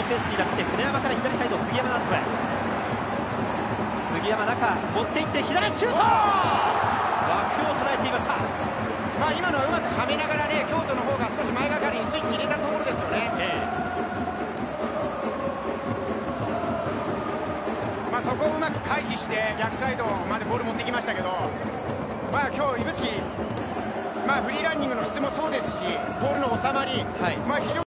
のペースになって船山から左サイド杉山なんとへ杉山中持っていって左シュート枠を捉えていました。まあ今のはうまくはめながらね京都の方が少し前がかりにスイッチ入れたところですよね。えまあそこをうまく回避して逆サイドまでボール持ってきましたけどまあ今日指宿まあフリーランニングの質もそうですしボールの収まり、はい。まあ